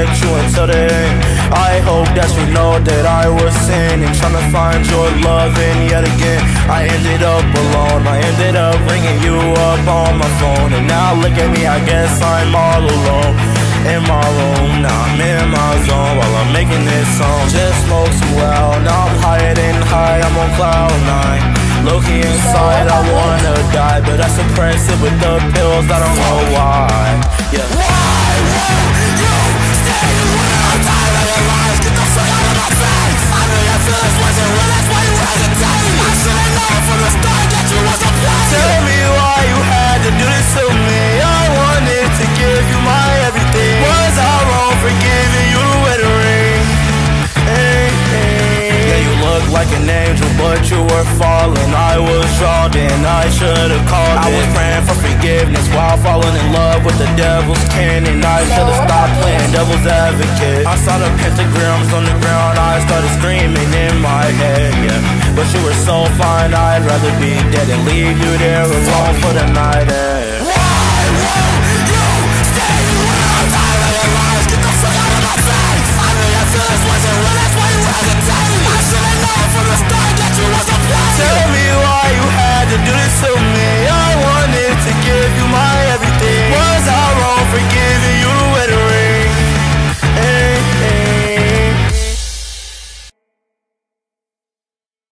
You until the end. I hope that you know that I was sinning, trying to find your love, and yet again, I ended up alone. I ended up ringing you up on my phone, and now look at me, I guess I'm all alone. In my room, now I'm in my zone while I'm making this song. Just smoke some well, now I'm higher than high, I'm on cloud nine. Looking inside, I wanna die, but I suppress it with the pills. I don't know why. Yeah. Why won't but you were falling. I was drawn and I should've called I was praying for forgiveness while falling in love with the devil's cannon. I should've stopped playing devil's advocate. I saw the pentagrams on the ground, I started screaming in my head, yeah. But you were so fine, I'd rather be dead and leave you there alone for the night. And